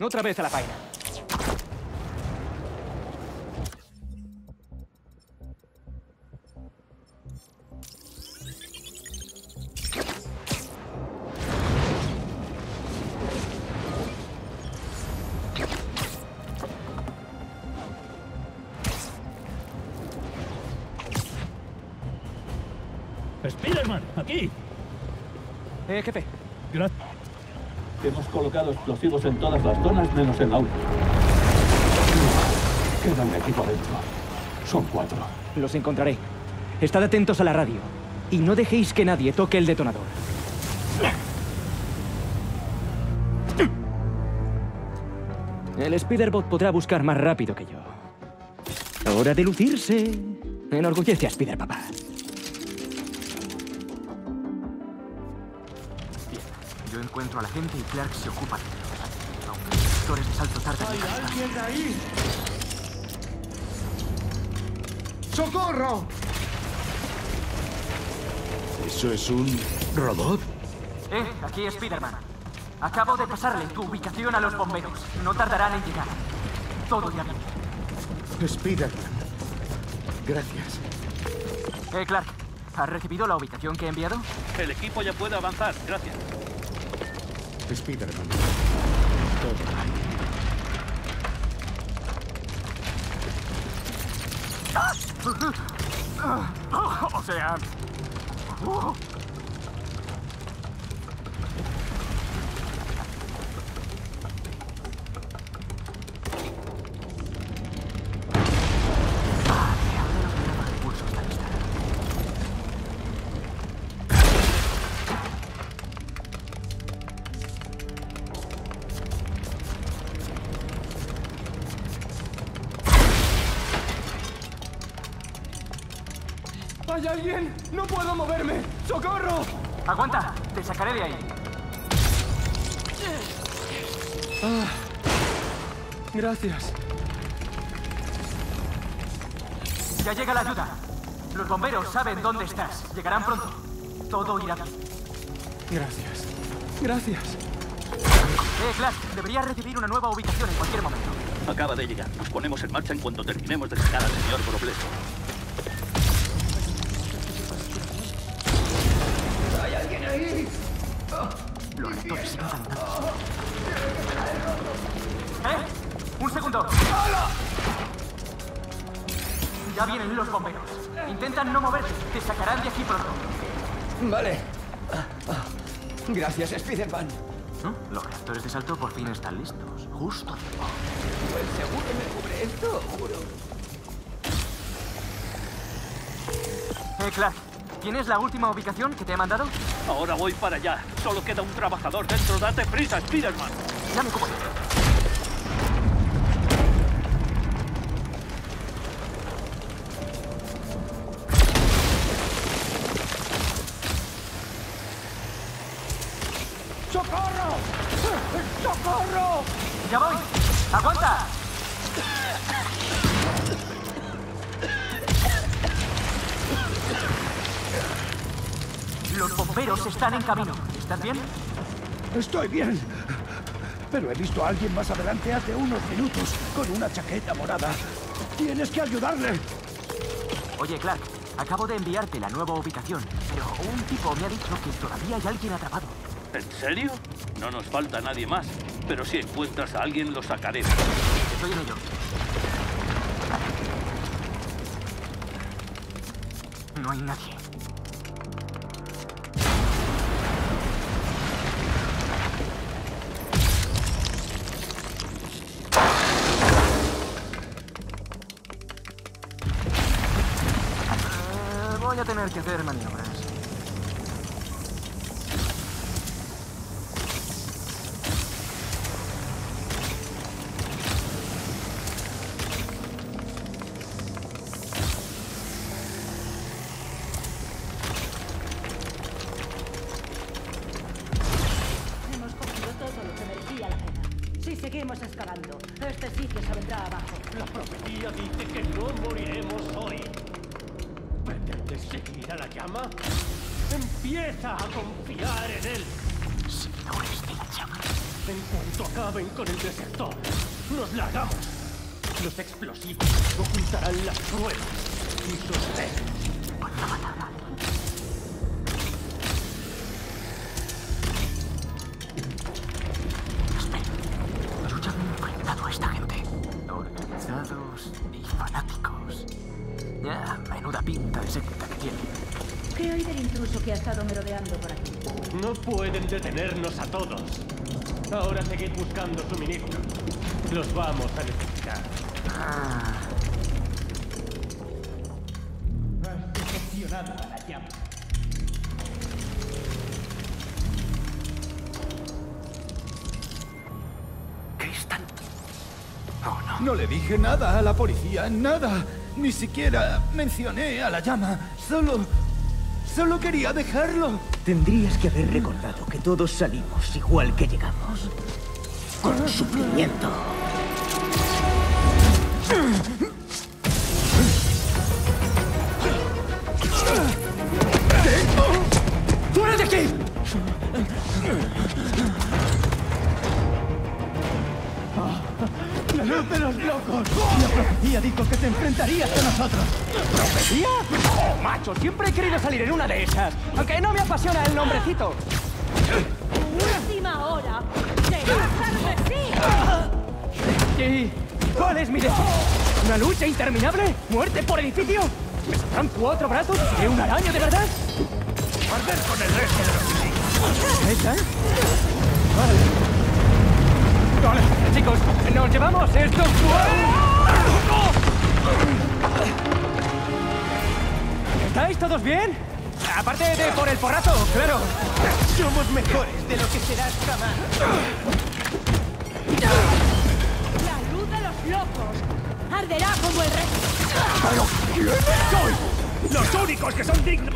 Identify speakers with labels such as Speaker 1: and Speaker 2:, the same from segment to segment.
Speaker 1: Otra vez a la faena.
Speaker 2: Spiderman, aquí.
Speaker 1: Eh, jefe.
Speaker 3: Colocado explosivos en todas las zonas menos en la última. Queda un equipo adentro. Son cuatro.
Speaker 1: Los encontraré. Estad atentos a la radio. Y no dejéis que nadie toque el detonador. El Spiderbot podrá buscar más rápido que yo. Hora de lucirse. Enorgullece a Spider a la gente y Clark se ocupa de. Aunque los sectores de salto tardan en
Speaker 4: ¿Hay alguien ahí? ¡Socorro!
Speaker 5: ¿Eso es un robot?
Speaker 1: Eh, aquí Spiderman. Acabo de pasarle tu ubicación a los bomberos. No tardarán en llegar. Todo ya bien.
Speaker 5: Spiderman. Gracias.
Speaker 1: Eh, Clark, ¿has recibido la ubicación que he enviado?
Speaker 3: El equipo ya puede avanzar. Gracias.
Speaker 5: Spiderman.
Speaker 1: O sea...
Speaker 4: alguien? ¡No puedo moverme! ¡Socorro!
Speaker 1: Aguanta, te sacaré de ahí.
Speaker 4: Gracias.
Speaker 1: Ya llega la ayuda. Los bomberos saben dónde estás. Llegarán pronto. Todo irá bien.
Speaker 4: Gracias. Gracias.
Speaker 1: Eh, Clark, deberías recibir una nueva ubicación en cualquier momento.
Speaker 3: Acaba de llegar. Nos ponemos en marcha en cuanto terminemos de sacar al señor Problesco.
Speaker 4: Vale. Gracias, Spiderman.
Speaker 1: Los reactores de salto por fin están listos. Justo a tiempo.
Speaker 4: Pues seguro me cubre esto, juro.
Speaker 1: Eh, Clark, ¿tienes la última ubicación que te he mandado?
Speaker 3: Ahora voy para allá. Solo queda un trabajador dentro. Date prisa, Spiderman.
Speaker 1: Ya me ocupo.
Speaker 5: Estoy bien. Pero he visto a alguien más adelante hace unos minutos con una chaqueta morada. Tienes que ayudarle.
Speaker 1: Oye, Clark, acabo de enviarte la nueva ubicación, pero un tipo me ha dicho que todavía hay alguien atrapado.
Speaker 3: ¿En serio? No nos falta nadie más. Pero si encuentras a alguien, lo sacaremos.
Speaker 1: Estoy en ello. No hay nadie.
Speaker 6: Este sitio se vendrá abajo.
Speaker 2: La profecía dice que no moriremos hoy. ¿Pretendes seguir a la llama? Empieza a confiar en él.
Speaker 7: Seguidores de la llama.
Speaker 2: En cuanto acaben con el desertor, nos largamos. Los explosivos ocultarán las pruebas y sus No pueden detenernos a todos. Ahora seguid buscando suministros. Los vamos a necesitar. Has decepcionado a la llama.
Speaker 7: ¿Qué están? Oh, no.
Speaker 4: No le dije nada a la policía, nada. Ni siquiera mencioné a la llama. Solo... Solo quería dejarlo.
Speaker 8: Tendrías que haber recordado que todos salimos igual que llegamos. Con sufrimiento.
Speaker 4: ¡Fuera de aquí! ¡La luz de los locos! La profecía dijo que te enfrentarías con nosotros.
Speaker 1: Oh, macho, siempre he querido salir en una de esas. Aunque no me apasiona el nombrecito.
Speaker 9: ¡Última hora!
Speaker 1: ¿Y cuál es mi destino? ¿Una lucha interminable? ¿Muerte por edificio? ¿Me saldrán cuatro brazos? ¿Seré un araña de verdad?
Speaker 4: Arder con el resto de los
Speaker 1: ¿Hecha? Vale. Vale, chicos, nos llevamos esto. ¿Estáis todos bien? Aparte de por el porrazo, claro.
Speaker 4: Somos mejores de lo que serás jamás.
Speaker 9: ¡La luz de los locos! ¡Arderá como el resto!
Speaker 4: ¡Los únicos que son dignos!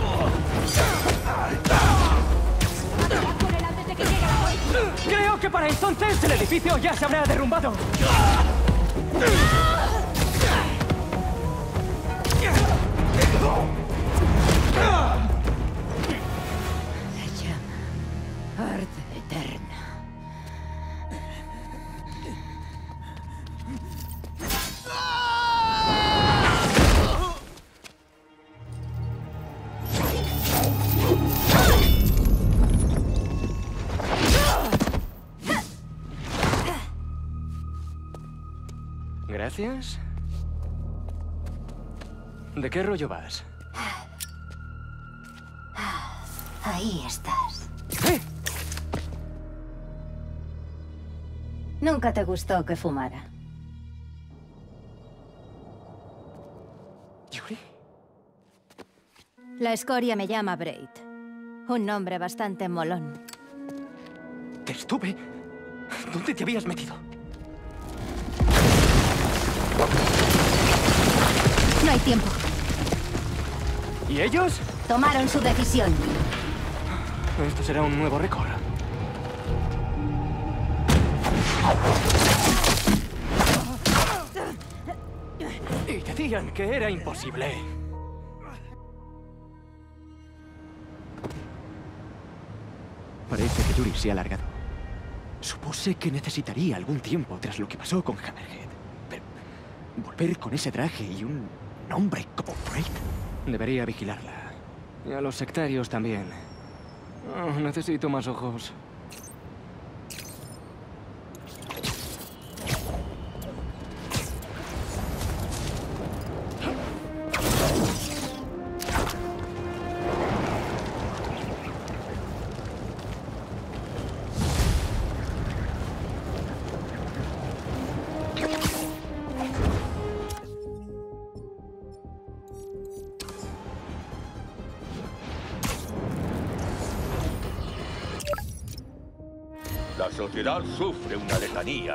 Speaker 9: ¡Arderá con él antes de que llegue la policía!
Speaker 1: Creo que para entonces el edificio ya se habrá derrumbado. Gracias. ¿De qué rollo vas?
Speaker 10: Ahí estás.
Speaker 1: ¡Eh!
Speaker 10: Nunca te gustó que fumara.
Speaker 1: ¿Yuri?
Speaker 10: La escoria me llama Braid. Un nombre bastante molón.
Speaker 1: Te estuve. ¿Dónde te habías metido?
Speaker 10: No hay tiempo.
Speaker 1: ¿Y ellos?
Speaker 10: Tomaron su decisión.
Speaker 1: Esto será un nuevo récord. Y decían que era imposible. Parece que Yuri se ha alargado. Supuse que necesitaría algún tiempo tras lo que pasó con Hammerhead. Volver con ese traje y un nombre como Braid. Debería vigilarla. Y a los sectarios también. Oh, necesito más ojos.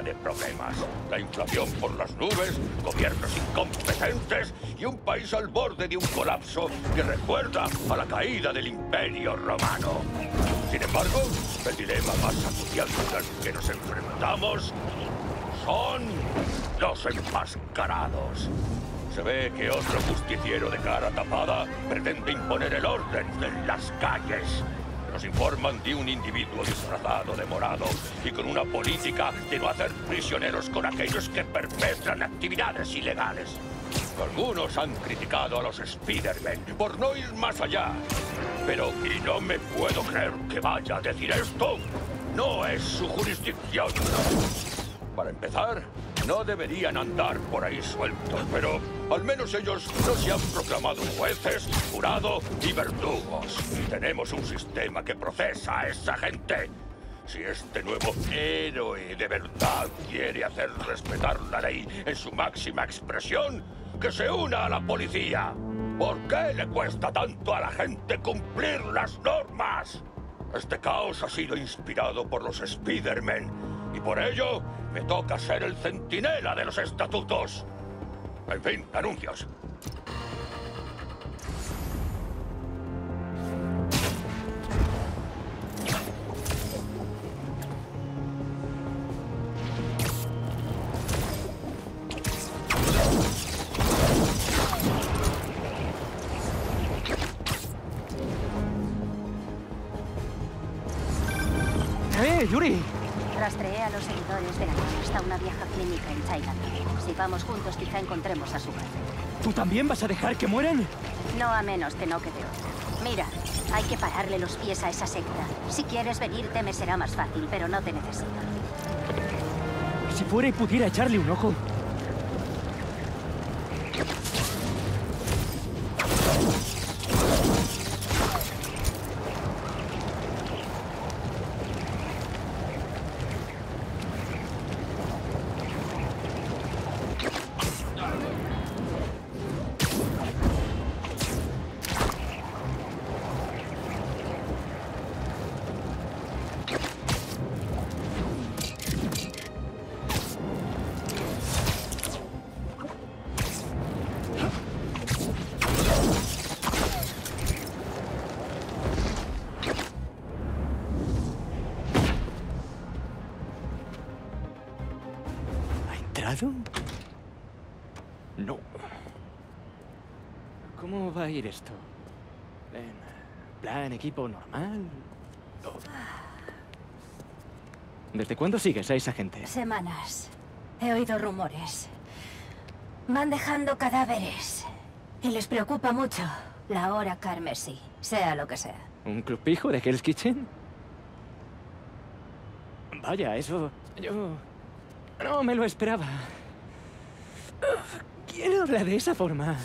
Speaker 11: De problemas. La inflación por las nubes, gobiernos incompetentes y un país al borde de un colapso que recuerda a la caída del Imperio Romano. Sin embargo, el dilema más acuciante al que nos enfrentamos son los enmascarados. Se ve que otro justiciero de cara tapada pretende imponer el orden en las calles. Nos informan de un individuo disfrazado de morado y con una política de no hacer prisioneros con aquellos que perpetran actividades ilegales. Algunos han criticado a los Spider-Man por no ir más allá. Pero, y no me puedo creer que vaya a decir esto, no es su jurisdicción. Para empezar, no deberían andar por ahí sueltos, pero al menos ellos no se han proclamado jueces, jurado y verdugos. Tenemos un sistema que procesa a esa gente. Si este nuevo héroe de verdad quiere hacer respetar la ley en su máxima expresión, que se una a la policía. ¿Por qué le cuesta tanto a la gente cumplir las normas? Este caos ha sido inspirado por los Spider-Man y por ello me toca ser el centinela de los estatutos. En fin, anuncios.
Speaker 1: ¡Eh, Yuri!
Speaker 10: En. Si vamos juntos, quizá encontremos a su jefe.
Speaker 1: ¿Tú también vas a dejar que mueran?
Speaker 10: No a menos que no quede otra. Mira, hay que pararle los pies a esa secta. Si quieres venirte, me será más fácil, pero no te necesito.
Speaker 1: Si fuera y pudiera echarle un ojo. Ir esto? ¿En plan equipo normal? ¿O- ¿Desde cuándo sigues a esa gente?
Speaker 10: Semanas. He oído rumores. Van dejando cadáveres. Y les preocupa mucho la hora carmesí, sea lo que sea.
Speaker 1: ¿Un club pijo de Hell's Kitchen? Vaya, eso... Yo... No me lo esperaba. ¿Quién habla de esa forma?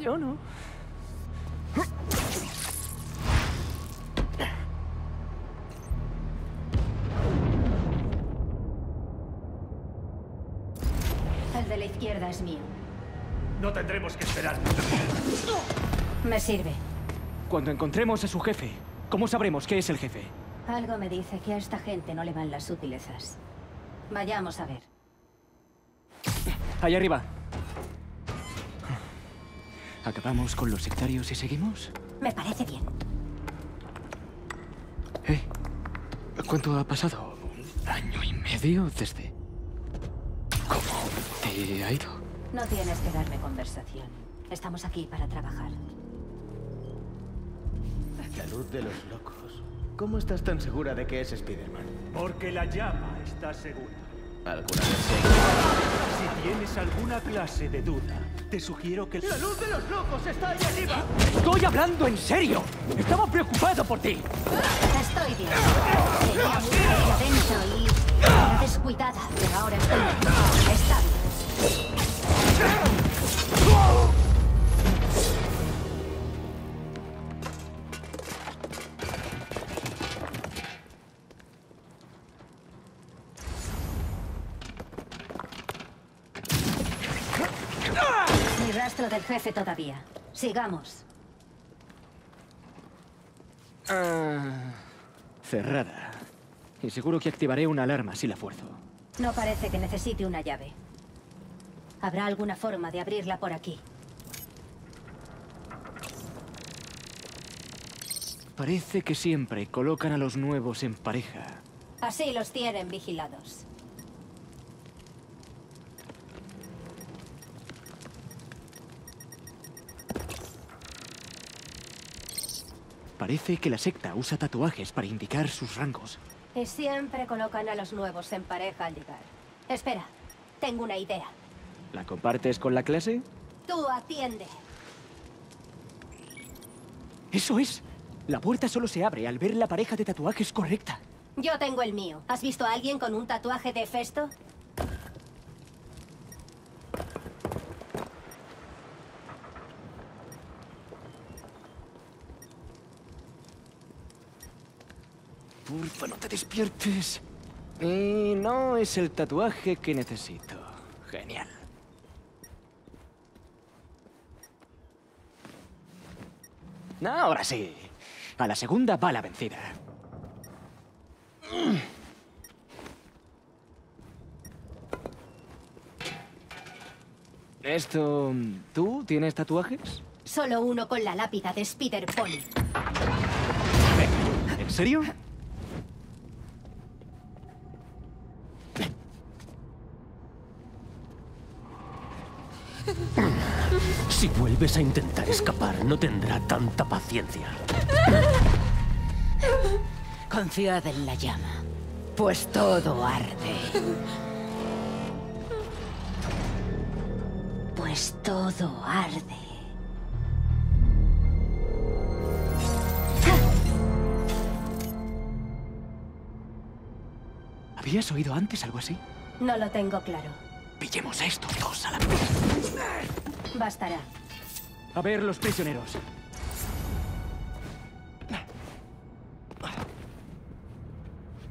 Speaker 1: Yo no.
Speaker 10: El de la izquierda es mío.
Speaker 2: No tendremos que esperar.
Speaker 10: Me sirve.
Speaker 1: Cuando encontremos a su jefe, ¿cómo sabremos que es el jefe?
Speaker 10: Algo me dice que a esta gente no le van las sutilezas. Vayamos a ver.
Speaker 1: Allá arriba. ¿Acabamos con los sectarios y seguimos?
Speaker 10: Me parece bien.
Speaker 1: ¿Eh? ¿Cuánto ha pasado? ¿Un año y medio desde...? ¿Cómo te ha ido?
Speaker 10: No tienes que darme conversación. Estamos aquí para trabajar.
Speaker 12: La luz de los locos. ¿Cómo estás tan segura de que es Spider-Man?
Speaker 2: Porque la llama está segura.
Speaker 12: ¿Alguna vez se-
Speaker 2: Si tienes alguna clase de duda, te sugiero que...
Speaker 4: ¡La luz de los locos está ahí arriba!
Speaker 1: ¡Estoy hablando en serio! ¡Estaba preocupado por ti!
Speaker 10: Estoy bien. Tenía mucha ahí adentro y... Era descuidada, pero ahora estoy bien. Está bien. Jefe todavía. Sigamos.
Speaker 1: Ah, cerrada. Y seguro que activaré una alarma si la fuerzo.
Speaker 10: No parece que necesite una llave. ¿Habrá alguna forma de abrirla por aquí?
Speaker 1: Parece que siempre colocan a los nuevos en pareja.
Speaker 10: Así los tienen vigilados.
Speaker 1: Parece que la secta usa tatuajes para indicar sus rangos.
Speaker 10: Y siempre colocan a los nuevos en pareja al llegar. Espera, tengo una idea.
Speaker 1: ¿La compartes con la clase?
Speaker 10: Tú atiende.
Speaker 1: ¡Eso es! La puerta solo se abre al ver la pareja de tatuajes correcta.
Speaker 10: Yo tengo el mío. ¿Has visto a alguien con un tatuaje de Festo?
Speaker 1: Porfa, no te despiertes. Y no es el tatuaje que necesito. Genial. Ahora sí. A la segunda va la vencida. Esto... ¿Tú tienes tatuajes?
Speaker 10: Solo uno con la lápida de Spider Pony.
Speaker 1: ¿En serio?
Speaker 2: Si vuelves a intentar escapar, no tendrá tanta paciencia.
Speaker 9: Confiad en la llama, pues todo arde.
Speaker 10: Pues todo arde.
Speaker 1: ¿Habías oído antes algo así?
Speaker 10: No lo tengo claro.
Speaker 1: Pillemos a estos dos a la
Speaker 10: Bastará.
Speaker 1: A ver, los prisioneros.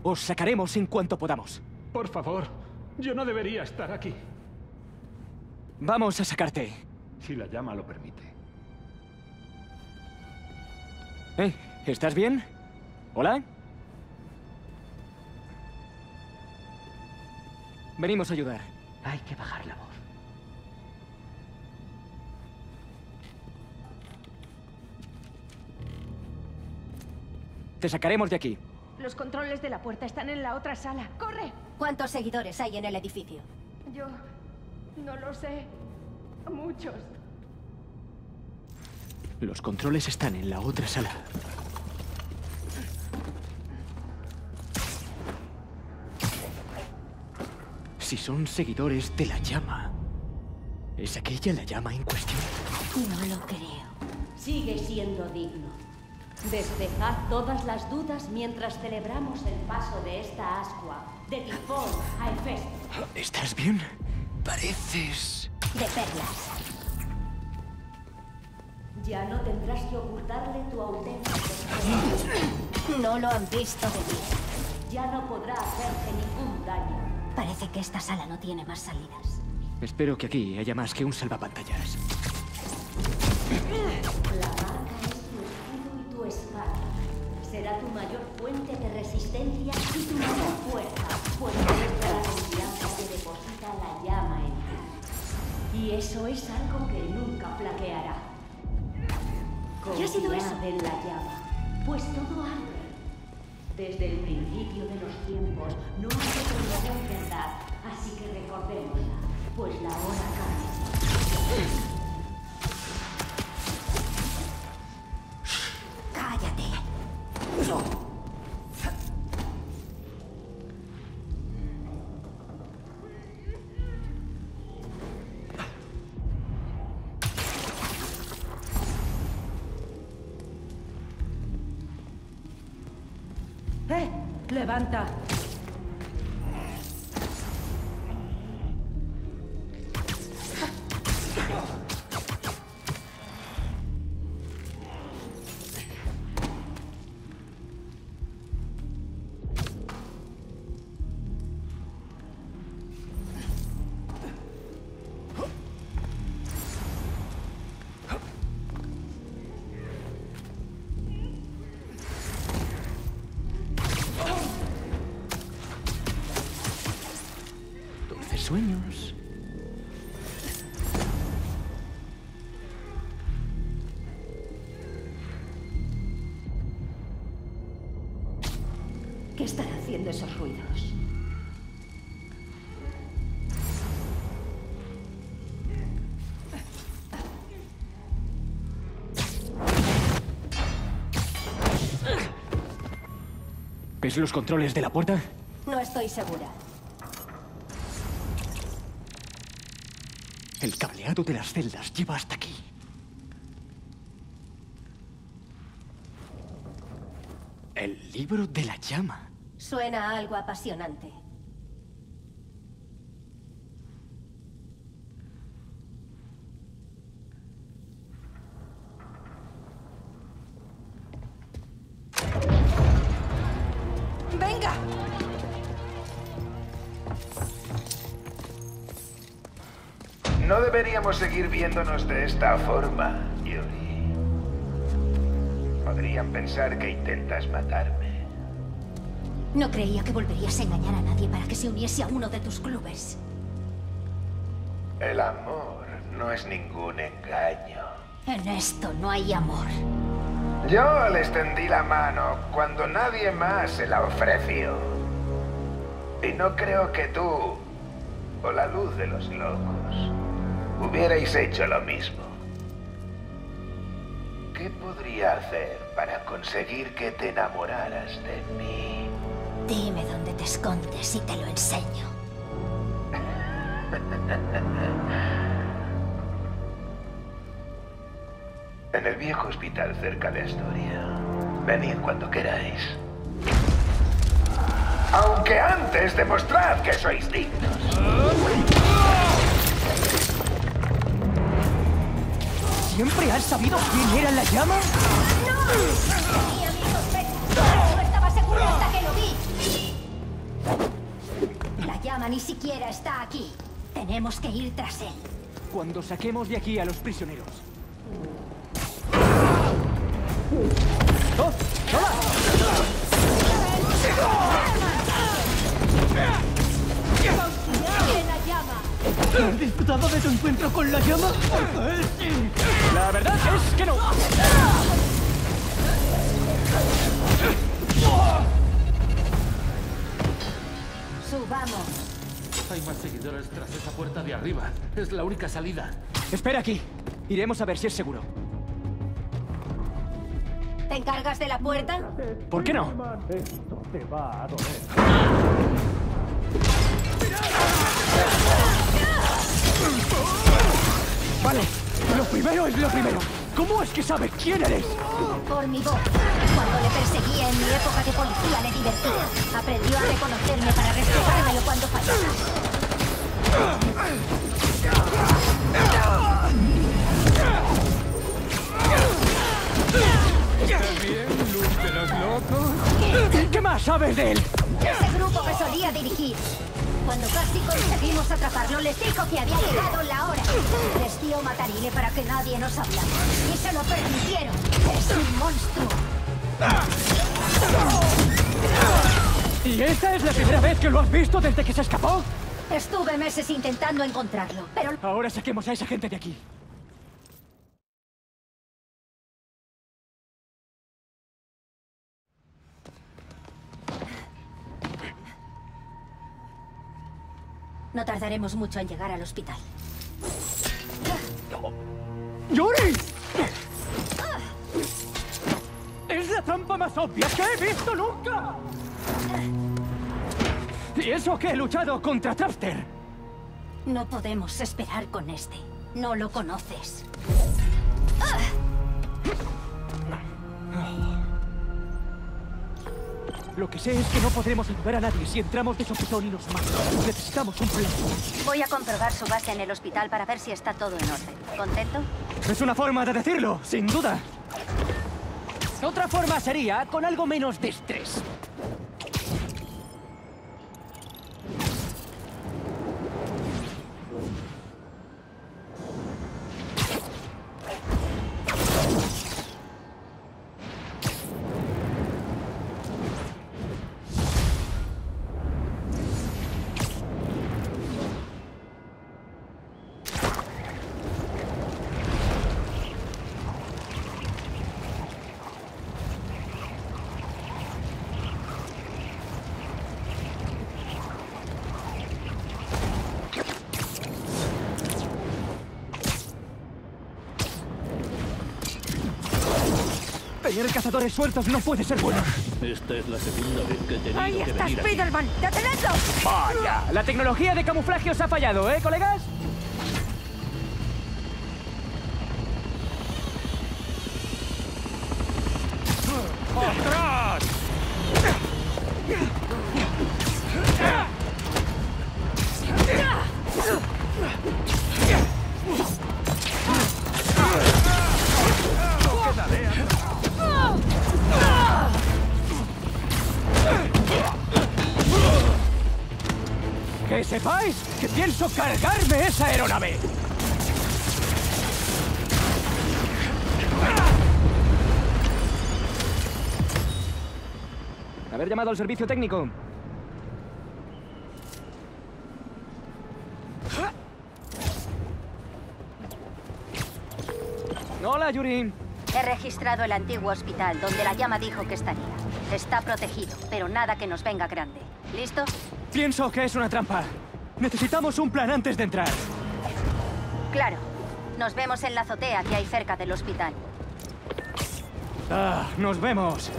Speaker 1: Os sacaremos en cuanto podamos.
Speaker 4: Por favor, yo no debería estar aquí.
Speaker 1: Vamos a sacarte.
Speaker 4: Si la llama lo permite.
Speaker 1: ¿Eh? ¿Estás bien? ¿Hola? Venimos a ayudar.
Speaker 8: Hay que bajar la voz.
Speaker 1: Te sacaremos de aquí.
Speaker 6: Los controles de la puerta están en la otra sala. ¡Corre!
Speaker 10: ¿Cuántos seguidores hay en el edificio?
Speaker 6: Yo... no lo sé. Muchos.
Speaker 1: Los controles están en la otra sala. Si son seguidores de la llama, ¿es aquella la llama en cuestión?
Speaker 10: No lo creo.
Speaker 9: Sigue siendo digno. Despejad todas las dudas mientras celebramos el paso de esta ascua, de Tifón a Hefesto.
Speaker 1: ¿Estás bien? Pareces...
Speaker 10: De perlas.
Speaker 9: Ya no tendrás que ocultarle tu auténtico
Speaker 10: No lo han visto venir.
Speaker 9: Ya no podrá hacerte ningún daño.
Speaker 10: Parece que esta sala no tiene más salidas.
Speaker 1: Espero que aquí haya más que un salvapantallas.
Speaker 9: Resistencia y tu mayor fuerza, pues muestra la confianza que deposita la llama en ti. Y eso es algo que nunca flaqueará. Confiad en la llama, pues todo arde. Desde el principio de los tiempos no ha sido una verdad, así que recordémosla, pues la hora cambia. ¡Levanta!
Speaker 1: Sueños.
Speaker 9: ¿Qué están haciendo esos ruidos?
Speaker 1: ¿Ves los controles de la puerta?
Speaker 10: No estoy segura.
Speaker 1: De las celdas lleva hasta aquí. El libro de la llama.
Speaker 10: Suena algo apasionante.
Speaker 5: No deberíamos seguir viéndonos de esta forma, Yuri. Podrían pensar que intentas matarme.
Speaker 10: No creía que volverías a engañar a nadie para que se uniese a uno de tus clubes.
Speaker 5: El amor no es ningún engaño.
Speaker 10: En esto no hay amor.
Speaker 5: Yo le extendí la mano cuando nadie más se la ofreció. Y no creo que tú, o la luz de los locos, hubierais hecho lo mismo. ¿Qué podría hacer para conseguir que te enamoraras de mí?
Speaker 10: Dime dónde te escondes y te lo enseño.
Speaker 5: En el viejo hospital cerca de Astoria. Venid cuando queráis. Aunque antes demostrad que sois dignos.
Speaker 1: ¿Siempre has sabido quién era la llama?
Speaker 10: Tenía mis sospechas. No estaba segura hasta que lo vi. La llama ni siquiera está aquí. Tenemos que ir tras él.
Speaker 1: Cuando saquemos de aquí a los prisioneros. ¡Oh!
Speaker 10: la llama!
Speaker 4: ¿Has disfrutado de tu encuentro con la llama? Sí.
Speaker 1: La verdad es que no.
Speaker 10: Subamos.
Speaker 2: Hay más seguidores tras esa puerta de arriba. Es la única salida.
Speaker 1: Espera aquí. Iremos a ver si es seguro.
Speaker 10: ¿Te encargas de la puerta?
Speaker 1: ¿Por qué no?
Speaker 4: Esto te va a doler.
Speaker 1: Vale. Lo primero es lo primero. ¿Cómo es que sabe quién eres?
Speaker 10: Por mi voz. Cuando le perseguía en mi época de policía le divertía. Aprendió a reconocerme para respetármelo cuando fallaba.
Speaker 1: ¿Estás bien, luz de los locos? ¿Qué más sabes de él?
Speaker 10: Ese grupo que solía dirigir. Cuando casi conseguimos atraparlo, les dijo que había llegado la hora. Les dio matarile para que nadie nos hablara. Y se lo permitieron. Es un monstruo.
Speaker 1: ¿Y esta es la primera vez que lo has visto desde que se escapó?
Speaker 10: Estuve meses intentando encontrarlo, pero
Speaker 1: Ahora saquemos a esa gente de aquí.
Speaker 10: No tardaremos mucho en llegar al hospital.
Speaker 1: ¡Yuri! ¡Es la trampa más obvia que he visto nunca! ¿Y eso que he luchado contra Trapster?
Speaker 10: No podemos esperar con este. No lo conoces.
Speaker 1: Lo que sé es que no podremos ayudar a nadie si entramos de sopetón y nos matan. Necesitamos un plan.
Speaker 10: Voy a comprobar su base en el hospital para ver si está todo en orden. ¿Contento?
Speaker 1: Es una forma de decirlo, sin duda. Otra forma sería con algo menos de estrés. Tener cazadores sueltos no puede ser bueno.
Speaker 13: Esta es la segunda vez que he tenido
Speaker 10: ¡Ahí
Speaker 13: que
Speaker 10: está
Speaker 13: venir aquí.
Speaker 10: Spiderman! ¡Detenedlo!
Speaker 1: ¡Vaya! La tecnología de camuflaje os ha fallado, ¿eh, colegas? Llamado al servicio técnico. Hola, Yuri.
Speaker 10: He registrado el antiguo hospital donde la llama dijo que estaría. Está protegido, pero nada que nos venga grande. ¿Listo?
Speaker 1: Pienso que es una trampa. Necesitamos un plan antes de entrar.
Speaker 10: Claro. Nos vemos en la azotea que hay cerca del hospital.
Speaker 1: Ah, nos vemos.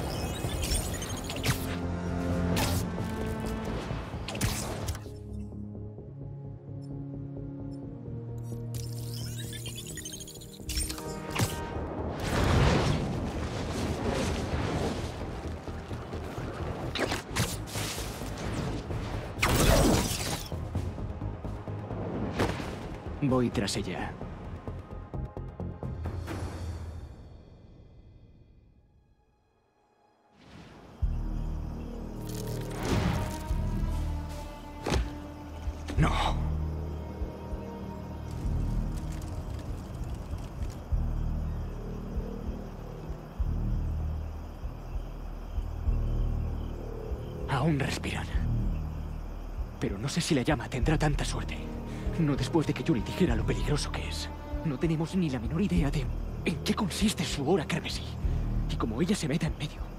Speaker 1: Voy tras ella. No. Aún respiran. Pero no sé si la llama tendrá tanta suerte. No después de que Yuri dijera lo peligroso que es. No tenemos ni la menor idea de en qué consiste su hora carmesí. Y como ella se meta en medio.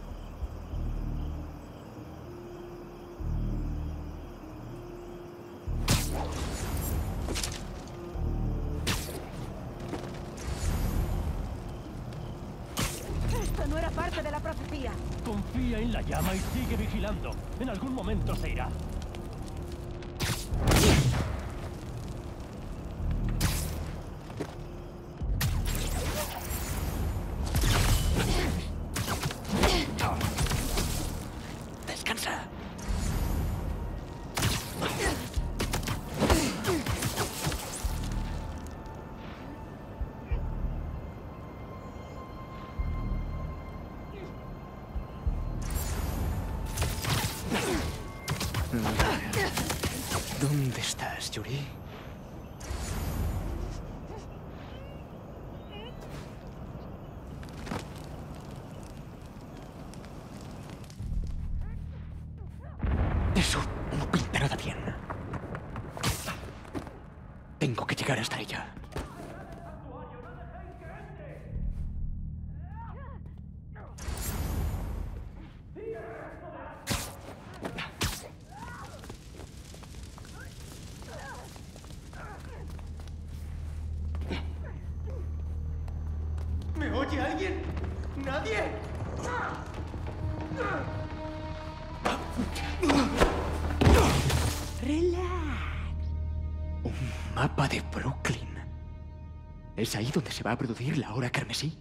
Speaker 1: ¿Es ahí donde se va a producir la hora carmesí?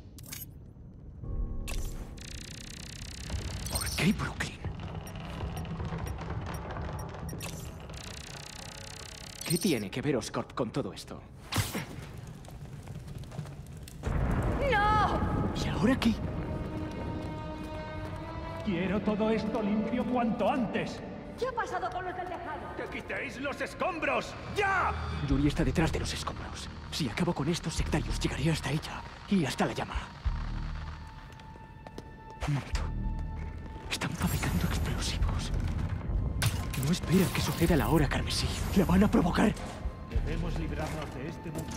Speaker 1: ¿Por qué Brooklyn? ¿Qué tiene que ver Oscorp con todo esto?
Speaker 6: ¡No!
Speaker 1: ¿Y ahora qué?
Speaker 13: Quiero todo esto limpio cuanto antes.
Speaker 6: ¿Qué ha pasado con los del tejado?
Speaker 13: ¡Que quitéis los escombros! ¡Ya!
Speaker 1: Yuri está detrás de los escombros. Si acabo con estos sectarios, llegaré hasta ella y hasta la llama. Un momento. Están fabricando explosivos. No esperan que suceda la hora carmesí. La van a provocar.
Speaker 13: Debemos librarnos de este mundo.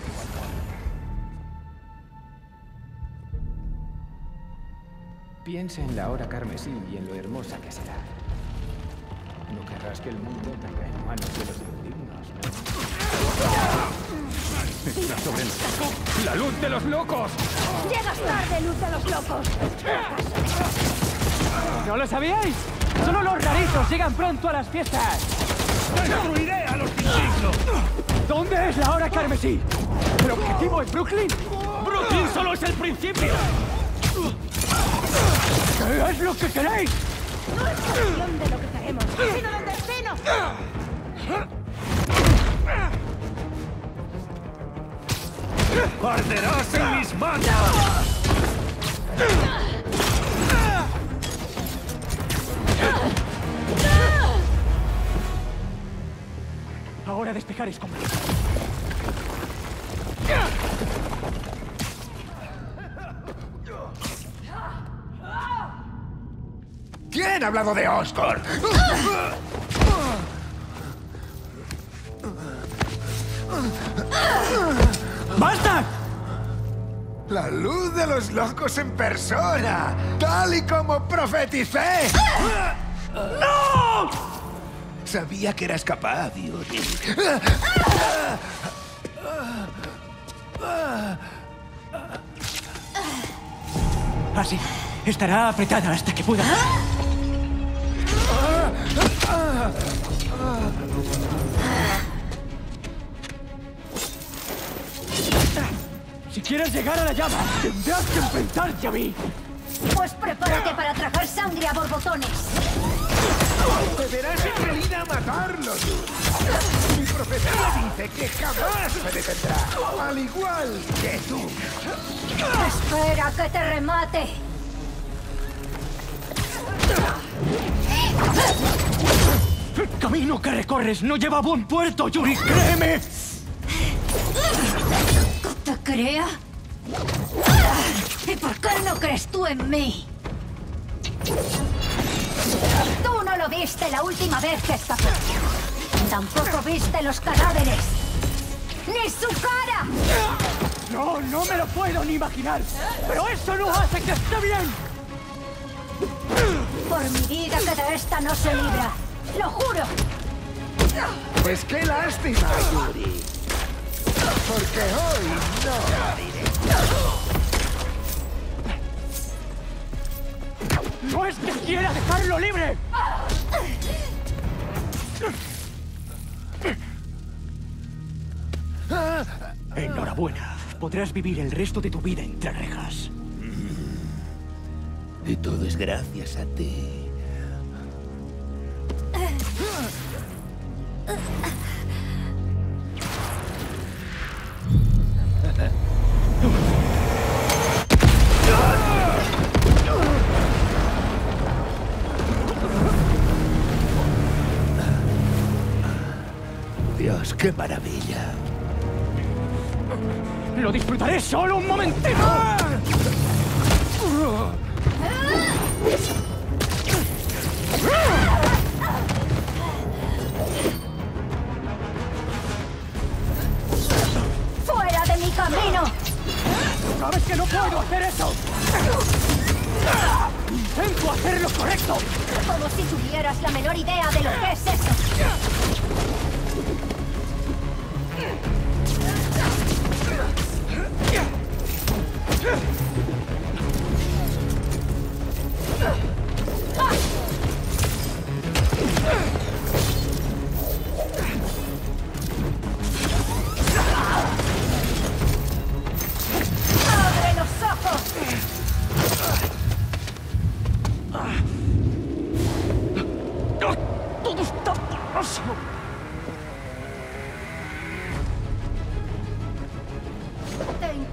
Speaker 5: Piensa en la hora carmesí y en lo hermosa que será. Querrás que el mundo caiga en manos de los indignos, ¿no?
Speaker 2: Está sobre nosotros. ¡La luz de los locos!
Speaker 6: ¡Llegas tarde, luz de los locos!
Speaker 7: ¿No lo sabíais? Solo los raritos llegan pronto a las fiestas.
Speaker 2: ¡Destruiré a los indignos!
Speaker 7: ¿Dónde es la hora carmesí? ¿El objetivo es Brooklyn?
Speaker 2: ¡Brooklyn solo es el principio!
Speaker 7: ¿Qué es lo que queréis?
Speaker 6: No es cuestión de lo que queremos, sino.
Speaker 2: ¡Arderás en mis manos!
Speaker 7: Ahora despejar escombros.
Speaker 5: ¿Quién ha hablado de Oscorp?
Speaker 7: ¡Basta!
Speaker 5: La luz de los locos en persona, tal y como profeticé. ¡No! Sabía que eras capaz, Yuri.
Speaker 1: Así. Estará apretada hasta que pueda.
Speaker 7: Si quieres llegar a la llama, tendrás que enfrentarte a mí.
Speaker 10: Pues prepárate para tragar sangre a borbotones.
Speaker 5: Deberás en realidad matarlo, Yuri. Mi profecía dice que jamás me detendrá, al igual que tú.
Speaker 10: Espera que te remate.
Speaker 1: El camino que recorres no lleva a buen puerto, Yuri, créeme.
Speaker 10: ¿Te crea? ¿Y por qué no crees tú en mí? Tú no lo viste la última vez que escapó. Tampoco viste los cadáveres. ¡Ni su cara!
Speaker 7: No, no me lo puedo ni imaginar. Pero eso no hace que esté bien.
Speaker 10: Por mi vida que de esta no se libra. ¡Lo juro!
Speaker 5: Pues qué lástima, Yuri. Porque hoy no.
Speaker 7: ¡No es que quiera dejarlo libre!
Speaker 1: Enhorabuena. Podrás vivir el resto de tu vida entre rejas.
Speaker 5: Y todo es gracias a ti.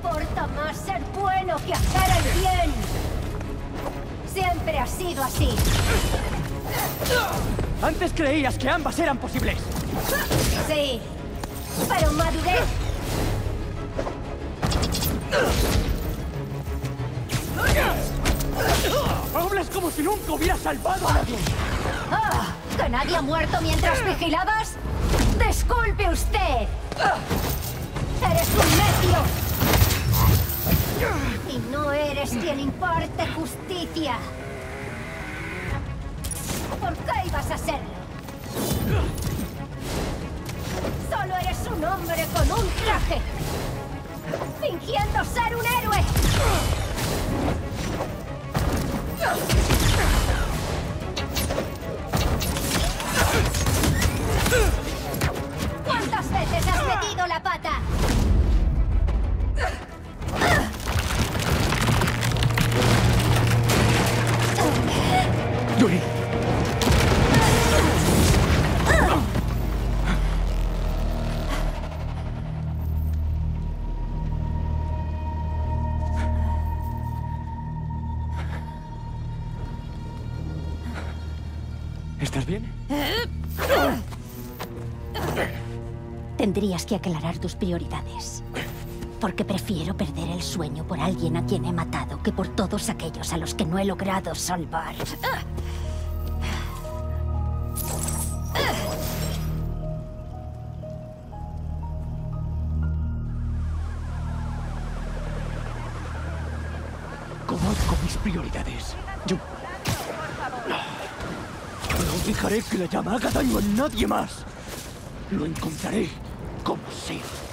Speaker 10: Importa más ser bueno que hacer el bien. Siempre ha sido así.
Speaker 7: Antes creías que ambas eran posibles.
Speaker 10: Sí. Pero maduré.
Speaker 7: Hablas como si nunca hubieras salvado a nadie.
Speaker 10: Ah, ¿Que nadie ha muerto mientras vigilabas? Disculpe usted. Eres un necio. Y no eres quien imparte justicia. ¿Por qué ibas a serlo? Solo eres un hombre con un traje. Fingiendo ser un héroe. ¿Cuántas veces has metido la pata? Tendrías que aclarar tus prioridades. Porque prefiero perder el sueño por alguien a quien he matado que por todos aquellos a los que no he logrado salvar.
Speaker 1: Conozco mis prioridades. Yo... No dejaré que la llama haga daño a nadie más. Lo encontraré como sea.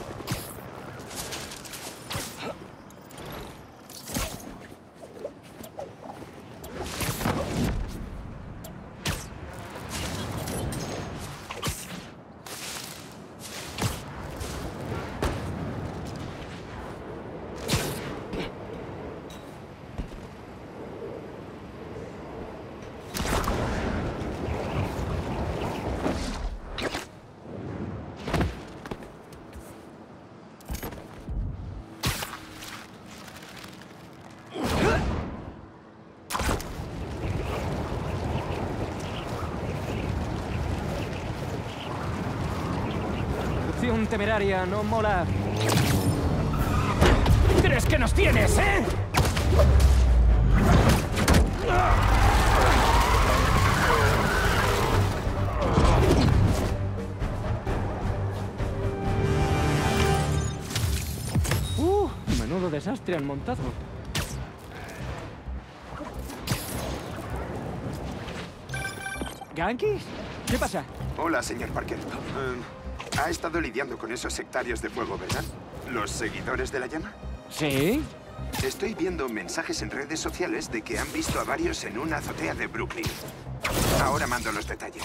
Speaker 14: Temeraria, no mola. ¿Crees que nos tienes, eh? Uh, menudo desastre han montado.
Speaker 1: ¿Gankis? ¿Qué pasa?
Speaker 15: Hola, señor Parker. Eh, ha estado lidiando con esos sectarios de fuego, ¿verdad? ¿Los seguidores de la llama?
Speaker 1: ¿Sí?
Speaker 15: Estoy viendo mensajes en redes sociales de que han visto a varios en una azotea de Brooklyn. Ahora mando los detalles.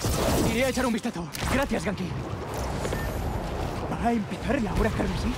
Speaker 1: Iré a echar un vistazo. Gracias, Ganki. ¿Va a empezar la hora carmesí?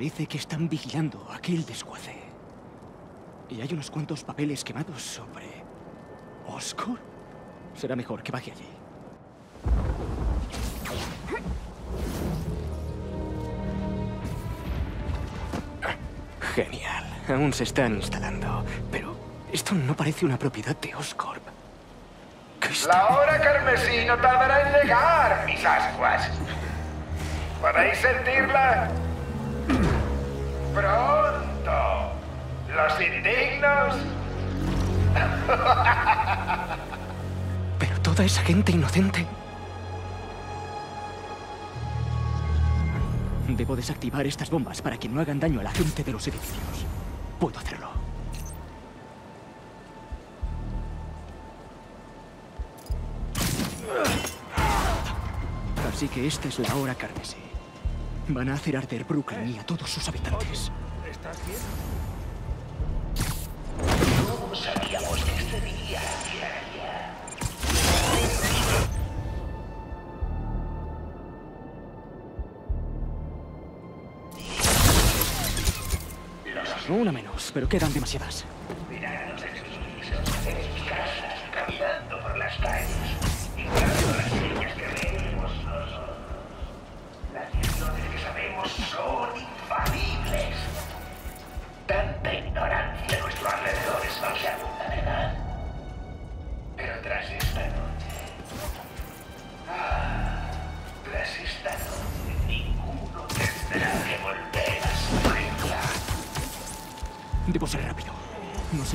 Speaker 1: Parece que están vigilando aquel desguace. Y hay unos cuantos papeles quemados sobre... ¿Oscar? Será mejor que baje allí. Genial. Aún se están instalando. Pero esto no parece una propiedad de Oscorp.
Speaker 5: La hora carmesí no tardará en llegar, mis ascuas. ¿Podéis sentirla? Pronto. Los indignos.
Speaker 1: Pero toda esa gente inocente. Debo desactivar estas bombas para que no hagan daño a la gente de los edificios. Puedo hacerlo. Así que esta es la hora carmesí. Van a hacer arder Brooklyn y a todos sus habitantes.
Speaker 2: ¿Estás bien?
Speaker 5: ¿Cómo sabíamos que este día?
Speaker 1: Una menos, pero quedan demasiadas.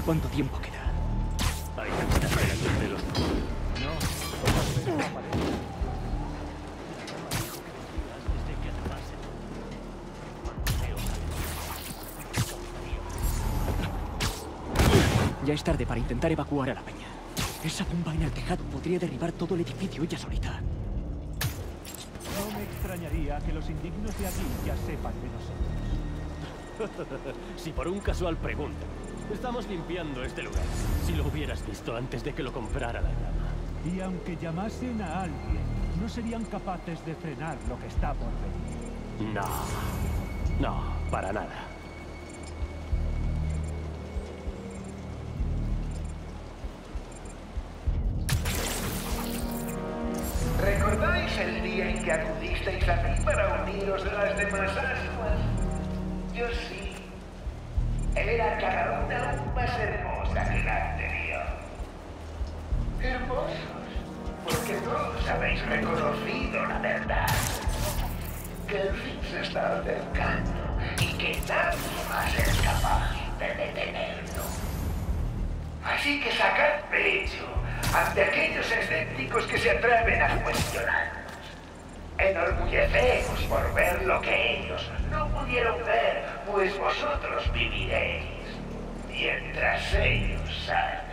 Speaker 1: Cuánto tiempo queda.
Speaker 2: Hay que quitarle la luz de los...
Speaker 1: Ya es tarde para intentar evacuar a la peña. Esa bomba en el tejado podría derribar todo el edificio ella solita.
Speaker 13: No me extrañaría que los indignos de aquí ya sepan de nosotros.
Speaker 2: si por un casual pregunta, estamos limpiando este lugar. Si lo hubieras visto antes de que lo comprara la llama.
Speaker 13: Y aunque llamasen a alguien, no serían capaces de frenar lo que está por venir.
Speaker 2: No, no, para nada.
Speaker 5: ¿Recordáis el día en que acudisteis a mí para uniros a las demás almas? Yo sí. Era cada una más hermosa que la anterior. Hermosos, porque todos habéis reconocido la verdad. Que el fin se está acercando y que nadie más es capaz de detenerlo. Así que sacad pecho ante aquellos escépticos que se atreven a cuestionarnos. Enorgulleceos por ver lo que ellos pudieron ver, pues vosotros viviréis mientras ellos arden.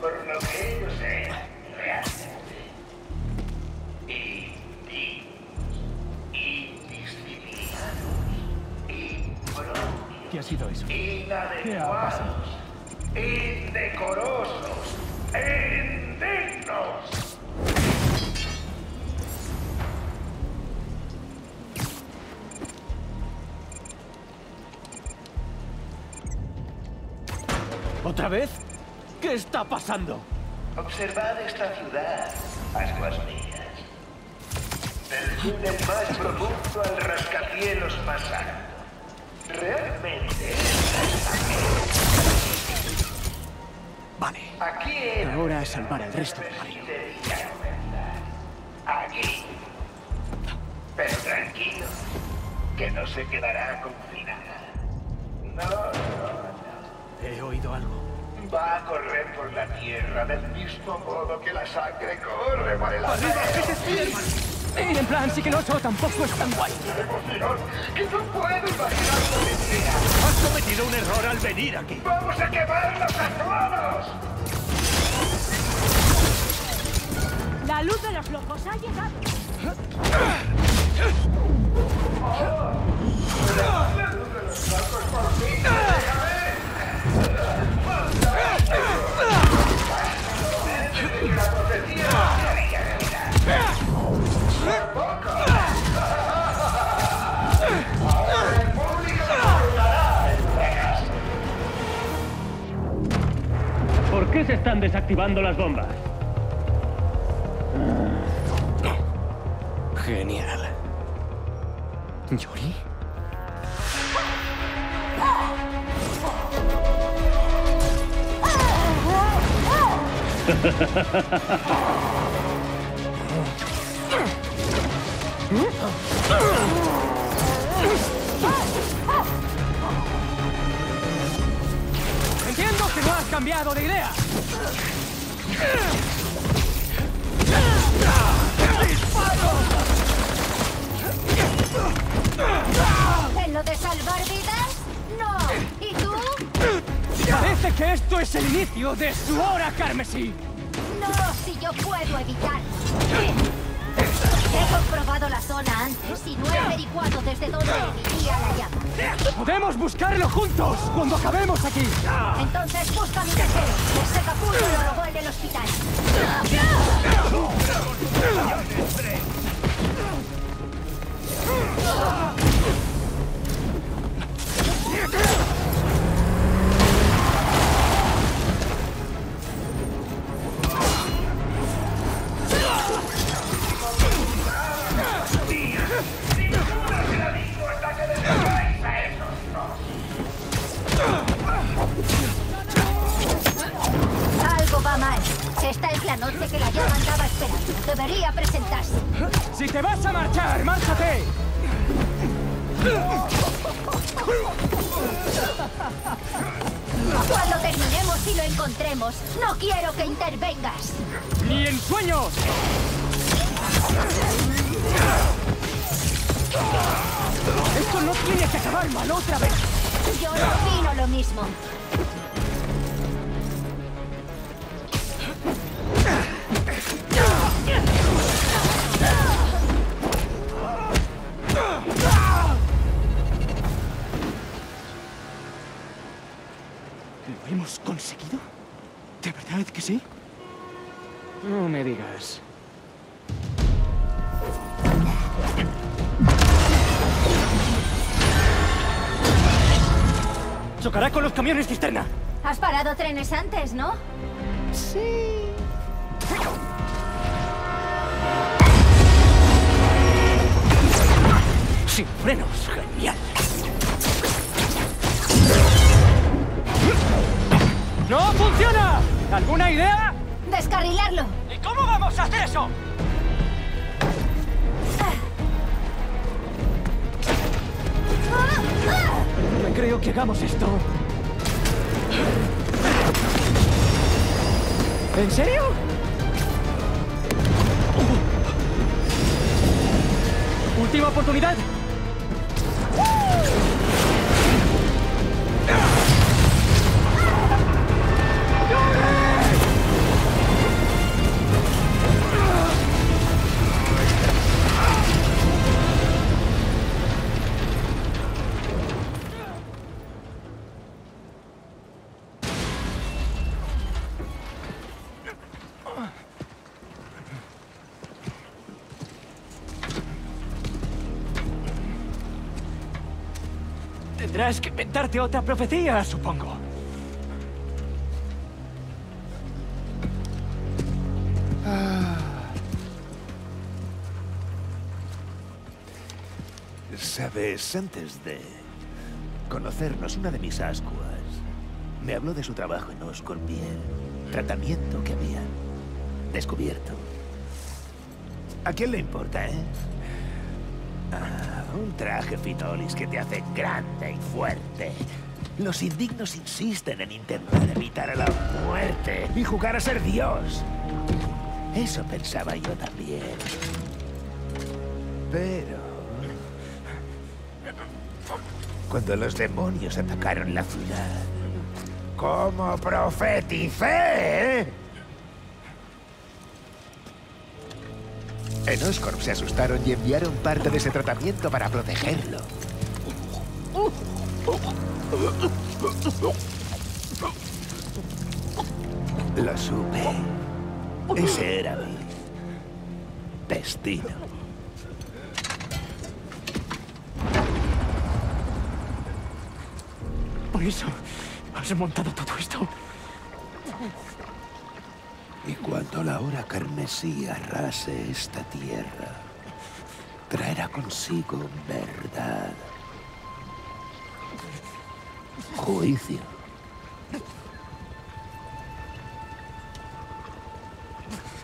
Speaker 5: Por lo que ellos eran realmente. Indignos, indisciplinados, impropios,
Speaker 13: ¿Qué ha sido eso?
Speaker 5: inadecuados, indecorosos, indignos.
Speaker 2: ¿Otra vez? ¿Qué está pasando?
Speaker 5: Observad esta ciudad, ascuas mías. Del túnel más profundo al rascacielos más alto. Realmente
Speaker 1: Vale.
Speaker 5: Aquí era
Speaker 1: Ahora a salvar al resto
Speaker 5: debía comenzar. Aquí. Pero tranquilo, que no se quedará confinada. No, no, no.
Speaker 2: He oído algo.
Speaker 5: Va a correr por la tierra del mismo modo que la sangre corre por el
Speaker 1: ¡Arriba, Spiderman! En plan, sí que no, tampoco es tan guay.
Speaker 5: emoción que no puedo imaginar lo que sea.
Speaker 2: Has cometido un error al venir aquí.
Speaker 5: ¡Vamos a quemarnos a todos!
Speaker 6: La luz de los locos ha llegado.
Speaker 2: ¿Por se están desactivando las bombas?
Speaker 1: Genial. ¿Yori?
Speaker 7: cambiado de idea.
Speaker 10: ¿En lo de salvar vidas? No. ¿Y tú?
Speaker 7: Parece que esto es el inicio de su hora carmesí.
Speaker 10: No, si yo puedo evitarlo. He comprobado la zona antes y no he averiguado desde dónde iría la llama.
Speaker 7: ¡Podemos buscarlo juntos cuando acabemos aquí!
Speaker 10: Entonces busca mi tejero. El secapullo lo robó en el hospital. Noche que la llama andaba esperando. Debería presentarse.
Speaker 1: ¡Si te vas a marchar, márchate!
Speaker 10: Cuando terminemos y lo encontremos, no quiero que intervengas.
Speaker 1: ¡Ni en sueños! Esto no tiene que acabar mal otra vez.
Speaker 10: Yo no opino lo mismo.
Speaker 1: Hemos conseguido? ¿De verdad que sí? No me digas. Chocará con los camiones cisterna.
Speaker 10: Has parado trenes antes, ¿no?
Speaker 1: Sí. Sin frenos, genial. ¡No funciona! ¿Alguna idea?
Speaker 10: Descarrilarlo.
Speaker 1: ¿Y cómo vamos a hacer eso? No me creo que hagamos esto. ¿En serio? Última oportunidad. Inventarte otra profecía, supongo.
Speaker 5: Sabes, antes de conocernos, una de mis ascuas me habló de su trabajo en Oscorpiel. Tratamiento que había descubierto. ¿A quién le importa, eh? Un traje Fitolis que te hace grande y fuerte. Los indignos insisten en intentar evitar a la muerte y jugar a ser Dios. Eso pensaba yo también. Pero... Cuando los demonios atacaron la ciudad, como profeticé, en Oscorp se asustaron y enviaron parte de ese tratamiento para protegerlo. Lo supe. Ese era mi destino.
Speaker 1: Por eso has montado todo esto.
Speaker 5: Y cuando la hora carmesí arrase esta tierra, traerá consigo verdad, juicio.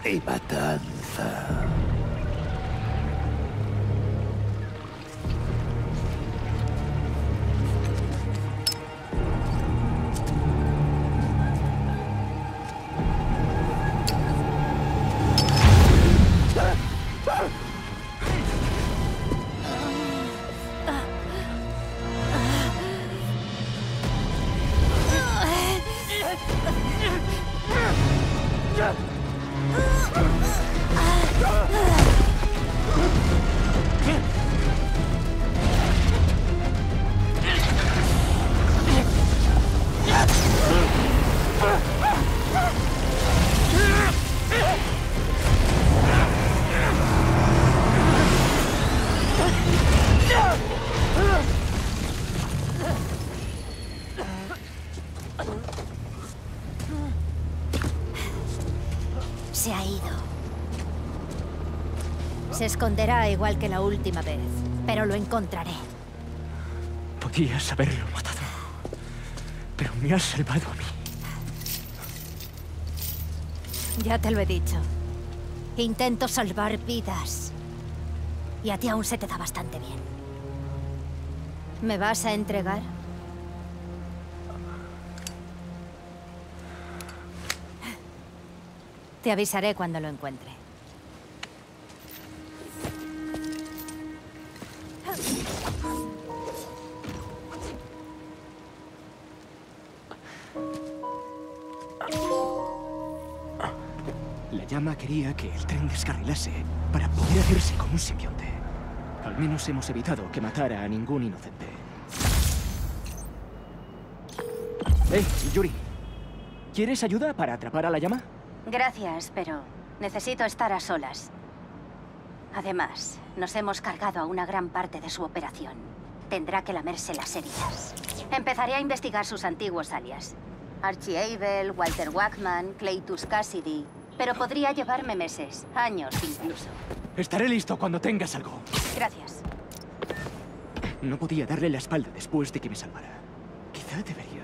Speaker 5: Y matanza.
Speaker 10: Esconderá igual que la última vez, pero lo encontraré.
Speaker 1: Podías haberlo matado. Pero me has salvado a mí.
Speaker 16: Ya te lo he dicho. Intento salvar vidas. Y a ti aún se te da bastante bien. ¿Me vas a entregar? Te avisaré cuando lo encuentre.
Speaker 1: Quería que el tren descarrilase para poder hacerse con un simbionte. Al menos hemos evitado que matara a ningún inocente. ¡Eh, Yuri! ¿Quieres ayuda para atrapar a la llama?
Speaker 10: Gracias, pero necesito estar a solas. Además, nos hemos cargado a una gran parte de su operación. Tendrá que lamerse las heridas. Empezaré a investigar sus antiguos alias. Archie Abel, Walter Wackman, Claytus Cassidy... Pero podría llevarme meses, años incluso.
Speaker 1: Estaré listo cuando tengas algo.
Speaker 10: Gracias.
Speaker 1: No podía darle la espalda después de que me salvara. Quizá debería...